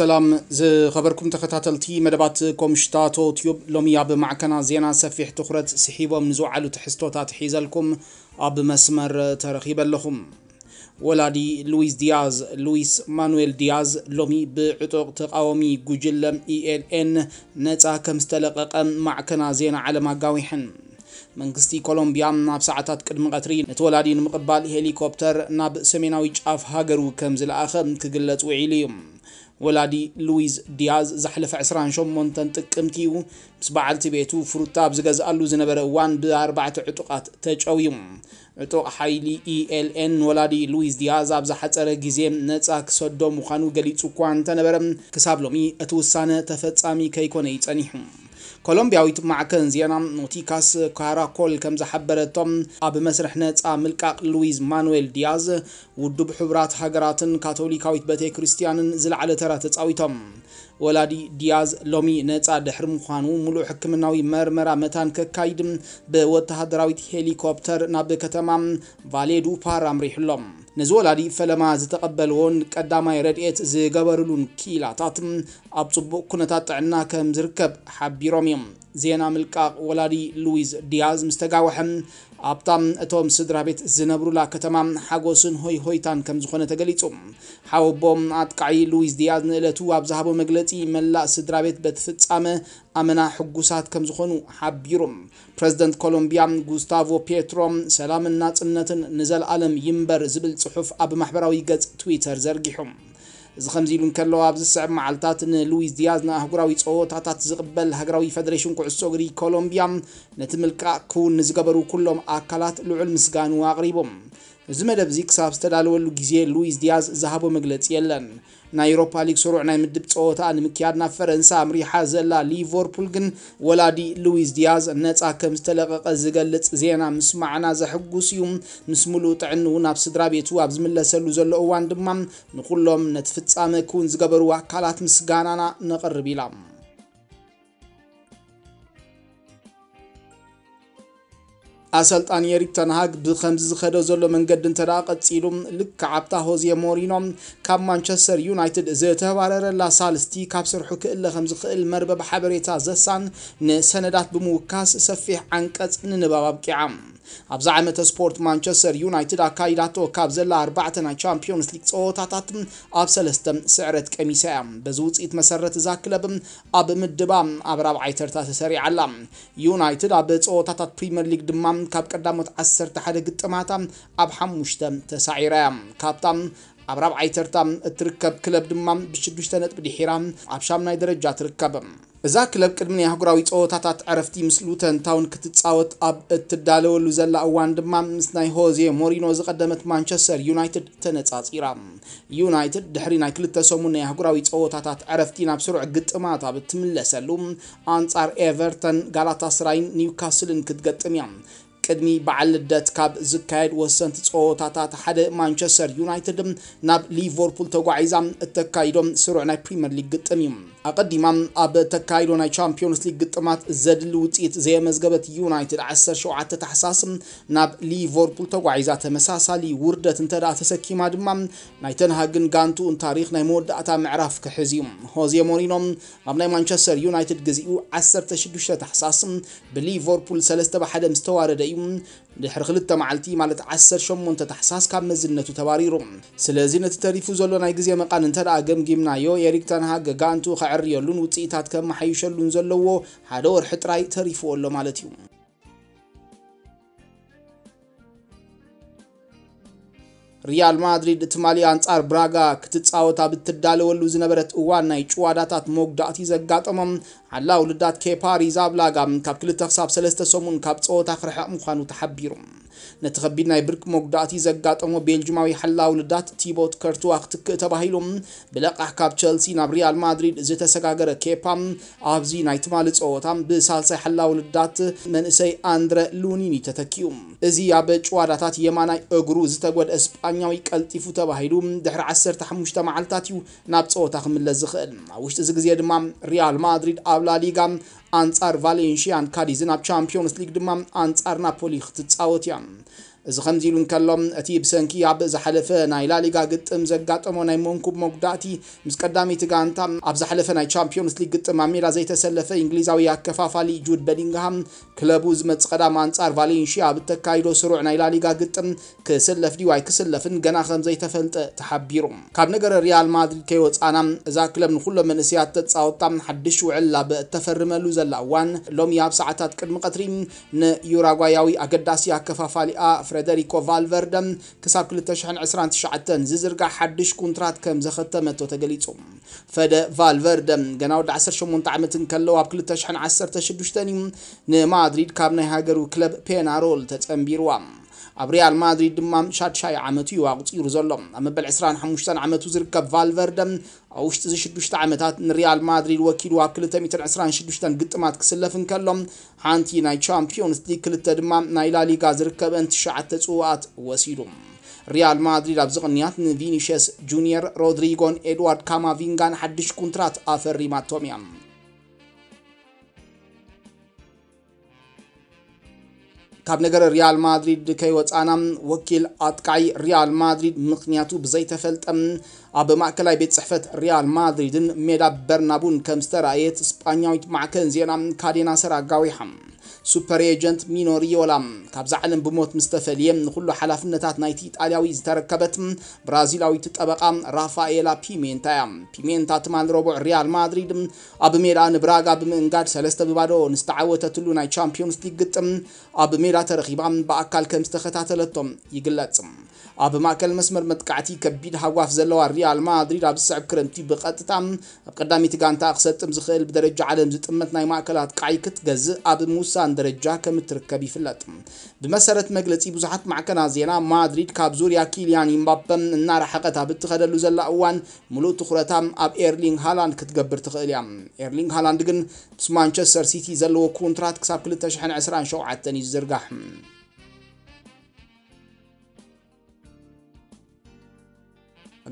ሰላም ዝኸበርኩም ተኸታተልቲ መደባት ኮምሽታቶ ዩብ ሎሚ ኣብ ማዕከና ዜና ሰፊሕ ትኩረት ስሒቦም ንዝወዓሉ ትሕዝቶታት ሒዘልኩም ኣብ መስመር ተረኺበ ኣለኹም ወላዲ ሉዊስ ዲያዝ ሉዊስ ማኑኤል ዲያዝ ሎሚ ብዕጡቕ ተቃወሚ ጉጅለ ኢኤልኤን ነፃ ከም ዝተለቐቐ ማዕከና ዜና ዓለም ኣጋዊሕን መንግስቲ ኮሎምቢያ ናብ ሰዓታት ቅድሚ ቀትሪ ነቲ ወላዲ ንምቕባል ሄሊኮፕተር ናብ ሰሜናዊ ጫፍ ሃገሩ ከም ዝለኣኸ ክግለጽ ውዒሉ እዩ ወላዲ ሉዊዝ ዲያዝ ዘሕለፈ 28 ጥቅምቲ እዩ። ምስ በዓልቲ ቤቱ ፍሩታ ኣብ ዝገዝኣሉ ዝነበረ እዋን ብኣርባዕተ ዕጡቃት ተጨውዩ ዕጡቕ ሓይሊ ኢኤልኤን ወላዲ ሉዊዝ ዲያዝ ኣብ ዝሓፀረ ግዜ ነፃ ክሰዶ ምዃኑ ገሊጹ እኳ እንተነበረ ክሳብ ሎሚ እቲ ውሳነ ተፈጻሚ ከይኮነ ይጸኒሑ ኮሎምቢያዊት ማዕከን ዜና ኖቲካስ ካራኮል ከም ዝሓበረቶም ኣብ መስርሕ ነፃ ምልቃቅ ሉዊዝ ማኑኤል ዲያዝ ውድብ ሕቡራት ሃገራትን ካቶሊካዊት ቤተ ክርስቲያንን ዝለዓለ ተራ ተፃዊቶም ወላዲ ዲያዝ ሎሚ ነፃ ድሕሪ ምዃኑ ሙሉእ ሕክምናዊ መርመራ መታን ከካይድ ብወተሃደራዊት ሄሊኮፕተር ናብ ከተማ ቫሌዱፓር ኣምሪሕሎም። ነዚ ወላዲ ፈለማ ዝተቐበልዎን ቀዳማይ ረድኤት ዝገበርሉን ኪላታት ኣብ ጽቡቕ ኩነታት ጥዕና ከም ዝርከብ ሓቢሮም እዮም ዜና ምልቃቕ ወላዲ ሉዊዝ ዲያዝ ምስ ተጋወሐ ኣብታ እቶም ስድራ ቤት ዝነብሩላ ከተማ ሓጎስን ሆይ ሆይታን ከም ዝኾነ ተገሊጹ። ሓወቦም ኣጥቃዒ ሉዊዝ ዲያዝ ንዕለቱ ኣብ ዝሃቦ መግለፂ መላእ ስድራ ቤት በቲ ፍጻመ ኣመና ሕጉሳት ከም ዝኾኑ ሓቢሩ። ፕረዚደንት ኮሎምቢያ ጉስታቮ ፔትሮ ሰላምን ናጽነትን ንዘለኣለም ይምበር ዝብል ጽሑፍ ኣብ ማሕበራዊ ገጽ ትዊተር ዘርጊሑ እዚ ከምዚ ኢሉ እንከሎ ኣብ ዝስዕብ መዓልትታት ንሉዊስ ዲያዝ ንኣህጉራዊ ፀወታታት ዝቕበል ሃገራዊ ፌደሬሽን ኩዕሶ እግሪ ኮሎምቢያ ነቲ ምልቃዕ ክውን ንዝገበሩ ኩሎም ኣካላት ልዑል ምስጋኑ ኣቕሪቦም እዚ መደብ እዚ ክሳብ ዝተዳለወሉ ግዜ ሉዊስ ዲያዝ ዝሃቦ መግለፂ የለን ናይ ኤሮፓ ሊግ ስሩዕ ናይ ምድብ ፀወታ ንምክያድ ፈረንሳ ኣምሪሓ ዘላ ሊቨርፑል ግን ወላዲ ሉዊስ ዲያዝ ነፃ ከም ዝተለቐቐ ዝገልጽ ዜና ምስ ማዕና ዘሕጉስ እዩ። ምስ ሙሉእ ጥዕንኡ ናብ ስድራ ቤቱ ኣብ ዝምለሰሉ ዘሎ እዋን ድማ ንኩሎም ነቲ ፍጻመ ክውን ዝገበሩ ኣካላት ምስጋናና ነቕርብ ኢላ ኣሰልጣኒ ኤሪክ ተንሃግ ብከምዚ ዝኸደ ዘሎ መንገዲ እንተዳ ቀፂሉ ልክ ዓብታ ሆዜ ሞሪኖ ካብ ማንቸስተር ዩናይትድ ዝተባረረላ ሳልስቲ ካብ ስርሑ ክእለ ከም ዝኽእል መርበብ ሓበሬታ ዘሳን ንሰነዳት ብምውካስ ሰፊሕ ዓንቀጽ ንንባብ ኣብቂዓ ኣብዛ ዓመተ ስፖርት ማንቸስተር ዩናይትድ ኣካይዳቶ ካብ ዘላ ኣርባዕተ ናይ ቻምፒዮንስ ሊግ ፀወታታት ኣብ ሰለስተ ስዕረት ቀሚሳ እያ። በዚ ውፅኢት መሰረት እዛ ክለብ ኣብ ምድባ ኣብ ራብዓይ ተርታ ተሰሪዓላ ዩናይትድ ኣብ ፀወታታት ፕሪምየር ሊግ ድማ ካብ ቀዳሞት 11 ግጥማታ ኣብ ሓሙሽተ ተሳዒራ እያ። ካብታ ኣብ ራብዓይ ተርታ እትርከብ ክለብ ድማ ብሽዱሽተ ነጥቢ ድሒራ ኣብ ሻምናይ ደረጃ ትርከብ እዛ ክለብ ቅድሚ ናይ ኣህጉራዊ ፀወታታት ዕረፍቲ ምስ ሉተን ክትፃወት ኣብ እትዳለወሉ ዘላ እዋን ድማ ምስ ናይ ሆዜ ሞሪኖ ዝቐደመት ማንቸስተር ዩናይትድ ተነፃፂራ ዩናይትድ ድሕሪ ናይ ክልተ ሰሙን ናይ ኣህጉራዊ ፀወታታት ዕረፍቲ ናብ ስሩዕ ግጥማት ኣብ እትምለሰሉ ኣንጻር ኤቨርተን ጋላታስራይን ኒውካስልን ክትገጥም እያ። ቅድሚ በዓል ልደት ካብ ዝካየድ ወሰንቲ ፀወታታት ሓደ ማንቸስተር ዩናይትድ ናብ ሊቨርፑል ተጓዒዛ እተካይዶም ስሩዕ ናይ ፕሪምየር ሊግ ግጥም እዩ ኣቀዲማ ኣብ ተካይዶ ናይ ቻምፒዮንስ ሊግ ግጥማት ዘድሊ ውፅኢት ዘየመዝገበት ዩናይትድ 17 ታሕሳስ ናብ ሊቨርፑል ተጓዒዛ ተመሳሳሊ ውርደት እንተዳ ተሰኪማ ድማ ናይ ተንሃግን ጋንቱኡን ታሪክ ናይ መወዳእታ ምዕራፍ ክሕዝ እዩ። ሆዜ ሞሪኖ ኣብ ናይ ማንቸስተር ዩናይትድ ገዚኡ 16 ታሕሳስ ብሊቨርፑል 3 ብሓደ ምስ ተዋረደ እዩ ድሕሪ ክልተ መዓልቲ ማለት 18 ታሕሳስ ካብ መዝነቱ ተባሪሩ። ስለዚ ነቲ ተሪፉ ዘሎ ናይ ግዜ መቃን እንተ ደኣ ገምጊምናዮ ኤሪክ ተንሃግ ጋንቱ ከዕርየሉን ውፅኢታት ከመሓይሸሉን ዘለዎ ሓደ ወርሒ ጥራይ ተሪፍዎ ኣሎ ማለት እዩ። ሪያል ማድሪድ ትማሊ ኣንጻር ብራጋ ክትፃወት ኣብ ዝነበረት እዋን ናይ ጭዋዳታት መጉዳእቲ ዘጋጠሞም ሓላ ውልዳት ኬፓ ሪዛብላጋ ካብ 2 ክሳብ 3 ሰሙን ካብ ፀወታ ክርሕቕ ምዃኑ ተሓቢሩ። ነቲ ከቢድ ናይ ብርቂ መጉዳእቲ ዘጋጠሞ ቤልጅማዊ ሓላ ውልዳት ቲቦ ኩርቱዋ ክትክእ ተባሂሉ ብለቃሕ ካብ ቸልሲ ናብ ሪያል ማድሪድ ዝተሰጋገረ ኬፓ ኣብዚ ናይ ትማሊ ፀወታ ብሳልሳይ ሓላ ውልዳት መንእሰይ ኣንድረ ሉኒኒ ተተኪኡ። እዚ ኣብ ጭዋዳታት የማናይ እግሩ ዝተጎድአ እስጳኛዊ ቀልጢፉ ተባሂሉ ድሕሪ 15 መዓልታት እዩ ናብ ፀወታ ክምለስ ዝኽእል። ኣብ ውሽጢ እዚ ግዜ ድማ ሪያል ማድሪድ ኣብ ლალიგამ ანწარ ვალენში ან ქარიზნაბ ჩამპიონს ლიგდმა ანწარ ნაპოლი ხწაოთიამ እዚ ከምዚ ኢሉ እንከሎም እቲ ብሰንኪ ኣብ ዝሓለፈ ናይ ላሊጋ ግጥም ዘጋጠሞ ናይ መንኩብ መጉዳእቲ ምስ ቀዳሚቲ ጋንታ ኣብ ዝሓለፈ ናይ ቻምፒዮንስ ሊግ ግጥም ኣብ ሜዳ ዘይተሰለፈ እንግሊዛዊ ኣከፋፋሊ ጁድ በሊንግሃም ክለቡ ዝመፅእ ቀዳም ኣንጻር ቫሌንሽያ ብተካይዶ ስሩዕ ናይ ላሊጋ ግጥም ክስለፍ ድዩ ኣይክስለፍን ገና ከም ዘይተፈልጠ ተሓቢሩ ካብ ነገረ ሪያል ማድሪድ ከይወፃና እዛ ክለብ ንኩሎም መንእስያት ተፃወታ ሓድሽ ውዕል ኣብ እተፈርመሉ ዘላ እዋን ሎሚ ኣብ ሰዓታት ቅድሚ ቀትሪ ንዩራጓያዊ ኣገዳሲ ኣከፋፋሊኣ ፍሬደሪኮ ቫልቨርደ ክሳብ 2029 ዝዝርጋሕ ሓድሽ ኮንትራት ከም ዘኸተመቶ ተገሊጹ። ፈደ ቫልቨርደ ገና ወዲ 18 ዓመት እንከለዉ ኣብ 2016 እዩ ንማድሪድ ካብ ናይ ሃገሩ ክለብ ፔናሮል ተጸንቢርዋ ኣብ ሪያል ማድሪድ ድማ ሻድሻይ ዓመቱ እዩ ኣቁፂሩ ዘሎ። ኣብ መበል 25 ዓመቱ ዝርከብ ቫልቨርደ ኣብ ውሽጢ እዚ 6 ዓመታት ንሪያል ማድሪድ ወኪሉ ኣብ 226 ግጥማት ክስለፍ እንከሎም ሓንቲ ናይ ቻምፒዮንስ ሊግ ክልተ ድማ ናይ ላሊጋ ዝርከበን ትሽዓተ ፅዋኣት ወሲዱ። ሪያል ማድሪድ ኣብ ዝቕንያት ንቪኒሽስ ጁኒየር ሮድሪጎን ኤድዋርድ ካማቪንጋን ሓድሽ ኩንትራት ኣፈሪማቶም እያ ካብ ነገር ሪያል ማድሪድ ከይወፃና ወኪል ኣጥቃይ ሪያል ማድሪድ ምክንያቱ ብዘይተፈልጠ ኣብ ማእከላይ ቤት ፅሕፈት ሪያል ማድሪድን ሜዳ በርናቡን ከም ዝተረኣየት ስጳኛዊት ማዕከን ዜና ካዴና ሰር ኣጋዊሓ ሱፐር ኤጀንት ሚኖ ሪዮላ ካብዛ ዓለም ብሞት ምስ ተፈልየ ንኩሉ ሓላፍነታት ናይቲ ኢጣልያዊ ዝተረከበት ብራዚላዊት ጠበቃ ራፋኤላ ፒሜንታ እያ ፒሜንታ ትማል ረቡዕ ሪያል ማድሪድ ኣብ ሜዳ ንብራጋ ብምእንጋድ ሰለስተ ብባዶ ንዝተዓወተትሉ ናይ ቻምፒዮንስ ሊግ ግጥም ኣብ ሜዳ ተረኺባ ብኣካል ከም ዝተኸታተለቶም ይግለጽ። ኣብ ማእከል መስመር መጥቃዕቲ ከቢድ ሃጓፍ ዘለዋ ሪያል ማድሪድ ኣብ ዝስዕብ ክረምቲ ብቐጥታ ኣብ ቀዳሚቲ ጋንታ ክሰጥም ዝኽእል ብደረጃ ዓለም ዝጥመት ናይ ማእከል ኣጥቃዓይ ክትገዝእ ኣብ ምውሳን ደረጃ ከም እትርከብ ይፍለጥ። ብመሰረት መግለፂ ብዙሓት ማዕከናት ዜና ማድሪድ ካብ ዙርያ ኪልያን ኢምባፔ እናረሓቐት ኣብ እትኸደሉ ዘላ እዋን ሙሉእ ትኩረታ ኣብ ኤርሊንግ ሃላንድ ክትገብር ትኽእል እያ። ኤርሊንግ ሃላንድ ግን ምስ ማንቸስተር ሲቲ ዘለዎ ኮንትራት ክሳብ 2027 እዩ ዝዝርጋሕ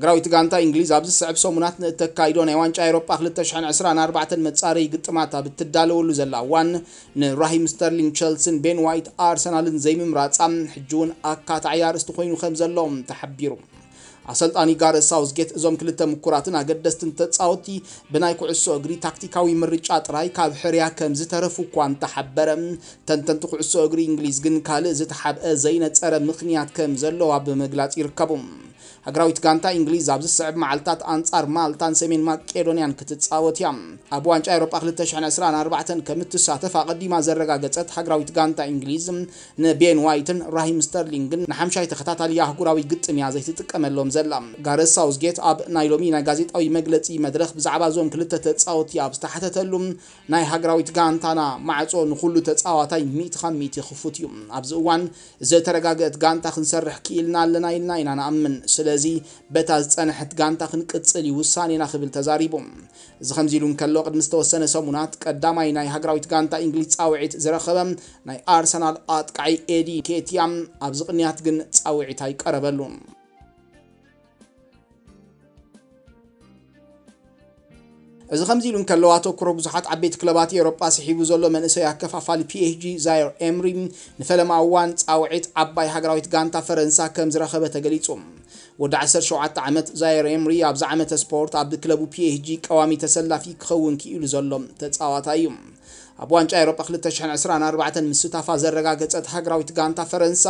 ሃገራዊት ጋንታ እንግሊዝ ኣብዚ ዝስዕብ ሰሙናት ንእተካይዶ ናይ ዋንጫ ኤሮጳ 2024 መጻረይ ግጥማት ኣብ ዘላ እዋን ንራሂም ስተርሊንግ ቸልሲን ቤን ዋይት ኣርሰናልን ዘይምምራፃ ሕጂ እውን ኣካታዕያ ርእስቲ ኮይኑ ከም ዘለዎም ተሓቢሩ። ኣሰልጣኒ ጋሬዝ ሳውዝጌት እዞም ክልተ ምኩራትን ኣገደስትን ተፃወቲ ብናይ ኩዕሶ እግሪ ታክቲካዊ ምርጫ ጥራይ ካብ ሕርያ ከም ዝተረፉ እኳ እንተሓበረ። ተንተንቲ ኩዕሶ እግሪ እንግሊዝ ግን ካልእ ዝተሓብአ ዘይነፀረ ምክንያት ከም ዘለዋ ብምግላፅ ይርከቡ ሃገራዊት ጋንታ እንግሊዝ ኣብ ዝስዕብ መዓልትታት ኣንጻር ማልታን ሰሜን ማቄዶንያን ክትፃወት እያ ኣብ ዋንጫ ኤሮጳ 2024 ከም እትሳተፍ ኣቐዲማ ዘረጋገፀት ሃገራዊት ጋንታ እንግሊዝ ንቤን ዋይትን ራሂም ስተርሊንግን ንሓምሻይ ተኸታታሊ ኣህጉራዊ ግጥምያ ዘይትጥቀመሎም ዘላ ጋሬት ሳውዝጌት ኣብ ናይ ሎሚ ናይ ጋዜጣዊ መግለፂ መድረክ ብዛዕባ እዞም ክልተ ተፃወቲ ኣብ ዝተሓተተሉ ናይ ሃገራዊት ጋንታና ማዕፆ ንኩሉ ተፃዋታይ ሚእቲ ካብ ሚእቲ ክፉት እዩ ኣብዚ እዋን ዘተረጋገአት ጋንታ ክንሰርሕ ክኢልና ኣለና ኢልና ኢና ንኣምን ስለዚ በታ ዝፀንሐት ጋንታ ክንቅፅል እዩ። ውሳኔና ክብል ተዛሪቡ። እዚ ከምዚ ኢሉ እንከሎ ቅድሚ ዝተወሰነ ሰሙናት ቀዳማይ ናይ ሃገራዊት ጋንታ እንግሊዝ ፃውዒት ዝረኸበ ናይ ኣርሰናል ኣጥቃዒ ኤዲ ንኬትያ ኣብዚ ቅንያት ግን ፃውዒት ኣይቀረበሉን እዚ ከምዚ ኢሉ እንከሎ ኣተኩሮ ብዙሓት ዓበይቲ ክለባት ኤሮጳ ስሒቡ ዘሎ መንእሰይ ኣከፋፋሊ ፒኤስጂ ዛየር ኤምሪ ንፈለማ እዋን ፃውዒት ዓባይ ሃገራዊት ጋንታ ፈረንሳ ከም ዝረኸበ ተገሊጹ። ወዲ 17 ዓመት ዛየር ኤምሪ ኣብዚ ዓመተ ስፖርት ኣብ ክለቡ ፒኤስጂ ቀዋሚ ተሰላፊ ክኸውን ክኢሉ ዘሎ ተፃዋታይ እዩ ኣብ ዋንጫ ኤሮጳ 2024 ምስታፋ ዘረጋገፀት ሃገራዊት ጋንታ ፈረንሳ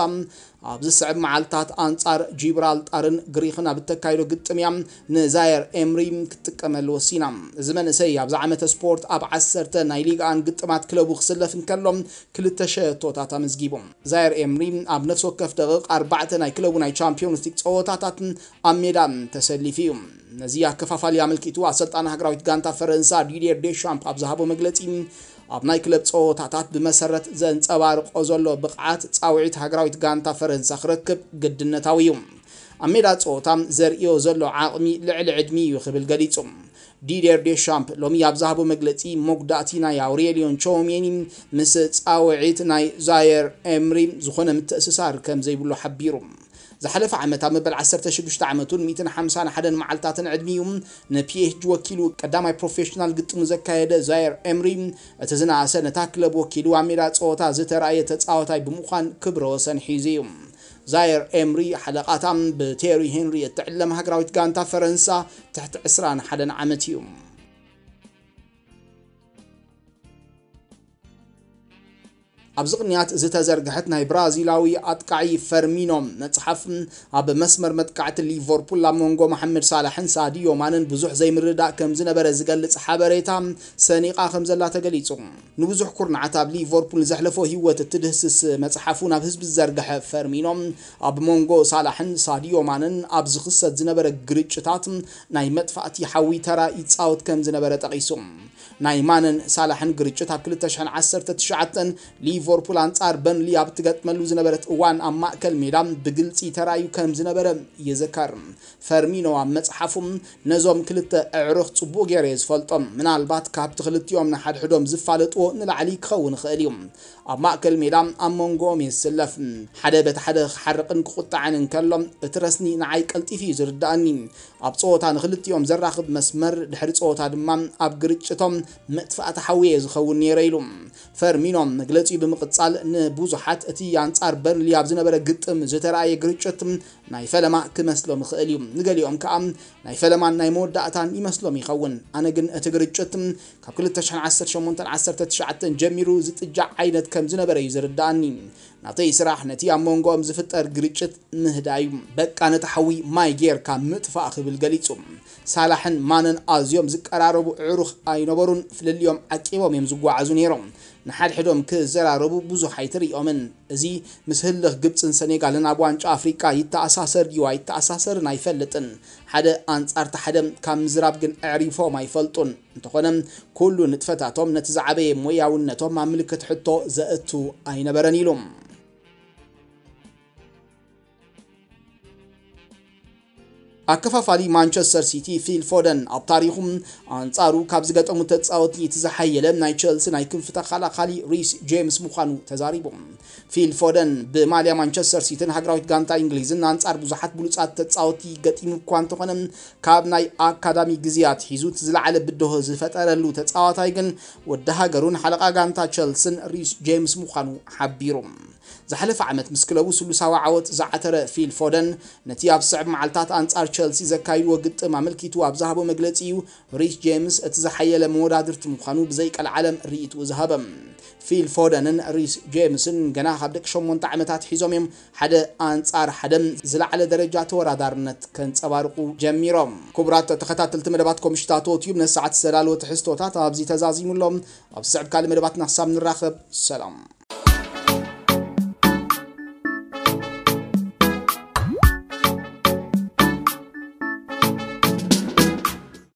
ኣብ ዝስዕብ መዓልትታት ኣንጻር ጂብራልጣርን ግሪክን ኣብ እተካይዶ ግጥምያ ንዛየር ኤምሪ ክትጥቀመሉ ወሲና እዚ መንእሰይ ኣብዚ ዓመተ ስፖርት ኣብ 10 ናይ ሊግኣን ግጥማት ክለቡ ክስለፍ እንከሎም ክልተ ሸቶታት ኣመዝጊቦም ዛየር ኤምሪ ኣብ ነፍሲ ወከፍ ደቂቕ ኣርባዕተ ናይ ክለቡ ናይ ቻምፒዮንስ ሊግ ፀወታታት ኣብ ሜዳ ተሰሊፉ እዩ ነዚ ኣከፋፋሊ ኣመልኪቱ ኣሰልጣን ሃገራዊት ጋንታ ፈረንሳ ዲዲየር ዴሻምፕ ኣብ ዝሃቦ መግለፂ ኣብ ናይ ክለብ ፀወታታት ብመሰረት ዘንፀባርቆ ዘሎ ብቕዓት ፃውዒት ሃገራዊት ጋንታ ፈረንሳ ክረክብ ግድነታዊ እዩ ኣብ ሜዳ ፀወታ ዘርእዮ ዘሎ ዓቕሚ ልዕሊ ዕድሚ እዩ ክብል ገሊጹ ዲደር ዴሻምፕ ሎሚ ኣብ ዝሃቦ መግለፂ መጉዳእቲ ናይ ኣውሬልዮን ቾሜኒ ምስ ፃውዒት ናይ ዛየር ኤምሪ ዝኾነ ምትእስሳር ከም ዘይብሉ ሓቢሩ ዝሓለፈ ዓመት ኣብ መበል 16 ዓመቱን 151 መዓልታትን ዕድሚኡ ንፒኤችጂ ወኪሉ ቀዳማይ ፕሮፌሽናል ግጥሙ ዘካየደ ዛየር ኤምሪ እቲ ዝነኣሰ ነታ ክለብ ወኪሉ ኣብ ሜዳ ፀወታ ዝተረኣየ ተፃዋታይ ብምዃን ክብረ ወሰን ሒዙ እዩ ዛየር ኤምሪ ሓለቓታ ብቴሪ ሄንሪ እትዕለም ሃገራዊት ጋንታ ፈረንሳ ትሕቲ 21 ዓመት እዩ ኣብዚ ቅንያት ዝተዘርግሐት ናይ ብራዚላዊ ኣጥቃዒ ፈርሚኖ መፅሓፍ ኣብ መስመር መጥቃዕቲ ሊቨርፑል ኣብ መንጎ መሐመድ ሳላሕን ሳዲዮ ማንን ብዙሕ ዘይምርዳእ ከም ዝነበረ ዝገልጽ ሓበሬታ ሰኒቓ ከም ዘላ ተገሊጹ ንብዙሕ ኩርናዓት ኣብ ሊቨርፑል ዘሕለፎ ሂወት እትድህስስ መፅሓፉ ናብ ህዝቢ ዝዘርግሐ ፈርሚኖ ኣብ መንጎ ሳላሕን ሳዲዮ ማንን ኣብ ዝኽሰት ዝነበረ ግርጭታት ናይ መጥፋእቲ ሓዊ ተራ ይፃወት ከም ዝነበረ ጠቒሱ ናይ ማንን ሳላሕን ግርጭት ኣብ 2019 ሊቨርፑል ኣንጻር በንሊ ኣብ ትገጥመሉ ዝነበረት እዋን ኣብ ማእከል ሜዳ ብግልፂ ተራእዩ ከም ዝነበረ የዘካር ፈርሚኖ ኣብ መፅሓፉ ነዞም ክልተ ኣዕሩኽ ፅቡቅ ገይረ ዝፈልጦም ምናልባት ካብቲ ክልቲኦም ንሓድሕዶም ዝፋለጥዎ ንላዕሊ ክኸውን ይኽእል እዩ ኣብ ማእከል ሜዳ ኣብ መንጎኦም የስለፍ ሓደ በቲ ሓደ ክሓርቅን ክቁጣዕን እንከሎም እቲ ረስኒ ንዓይ ቀልጢፍ እዩ ዝርዳእኒ ኣብ ፀወታ ንክልቲኦም ዘራኽብ መስመር ድሕሪ ፀወታ ድማ ኣብ ግርጭቶም መጥፋእቲ ሓዊየ ዝኸውን ነይረ ኢሉ ፈርሚኖም መግለፂ ብምቕፃል ንብዙሓት እቲ ኣንጻር በርንሊ ኣብ ዝነበረ ግጥም ዝተረኣየ ግርጭት ናይ ፈለማ ክመስሎም ይኽእል እዩ ንገሊኦም ከዓ ናይ ፈለማን ናይ መወዳእታን ይመስሎም ይኸውን ኣነ ግን እቲ ግርጭት ካብ 2018-19 ጀሚሩ ዝጥጃዕ ዓይነት ከም ዝነበረ እዩ ዝርዳእኒ ናተይ ስራሕ ነቲ ኣብ መንጎኦም ዝፍጠር ግርጭት ምህዳዩ በቃ ነቲ ሓዊ ማይ ጌርካ ምጥፋእ ክብል ገሊጹ ሳላሕን ማንን ኣዝዮም ዝቀራረቡ ዕሩኽ ኣይነበሩን ፍልልዮም ዓቂቦም እዮም ዝጓዓዙ ነይሮም ንሓድሕዶም ክዘራረቡ ብዙሕ ኣይትርኦምን እዚ ምስ ህልኽ ግብፅን ሰኔጋልን ኣብ ዋንጫ ኣፍሪቃ ይተኣሳሰር ድዩ ኣይተኣሳሰርን ኣይፈልጥን። ሓደ ኣንጻርቲ ሓደ ካብ ምዝራብ ግን ኣዕሪፎም ኣይፈልጡን። እንተኾነ ኩሉ ንጥፈታቶም ነቲ ዝዓበየ ሞያውነቶም ኣብ ምልክት ሕቶ ዘእቱ ኣይነበረን ኢሉ ኣከፋፋሊ ማንቸስተር ሲቲ ፊል ፎደን ኣብ ታሪኹ ኣንጻሩ ካብ ዝገጠሙ ተፃወቲ እቲ ናይ ቸልሲ ናይ ክንፊ ተኸላኻሊ ሪስ ጄምስ ምዃኑ ተዛሪቡ ፊል ፎደን ብማልያ ማንቸስተር ሲቲን ሃገራዊት ጋንታ እንግሊዝን ኣንጻር ብዙሓት ብሉፃት ተፃወቲ ገጢሙ እኳ እንተኾነ ካብ ናይ ኣካዳሚ ግዜያት ሒዙት ዝለዓለ ብድሆ ዝፈጠረሉ ተፃዋታይ ግን ወዲ ሃገሩን ሓለቓ ጋንታ ቸልስን ሪስ ጄምስ ምዃኑ ሓቢሩ ዝሓለፈ ዓመት ምስ ክለቡ ስሉሳዊ ዓወት ዝዓተረ ፊል ፎደን ነቲ ኣብ ስዕብ መዓልትታት ኣንጻር ቸልሲ ዘካይድዎ ግጥም ኣመልኪቱ ኣብ ዝሃቦ መግለፂ እዩ ሪስ ጄምስ እቲ ዝሓየለ መወዳድርቲ ምዃኑ ብዘይቀልዓለም ርኢቱ ዝሃበ ፊል ፎደንን ሪስ ጄምስን ገና ካብ ደቂ 8 ዓመታት ሒዞም እዮም ሓደ ኣንጻር ሓደ ዝለዓለ ደረጃ ተወዳዳርነት ከንፀባርቁ ጀሚሮም ክቡራት ተኸታተልቲ መደባት ኮምሽታቶ ዩብ ነሰዓት ዝተዳለወ ትሕዝቶታት ኣብዚ ተዛዚሙሎም ኣብ ስዕብ ካልእ መደባት ክሳብ ንራኸብ ሰላም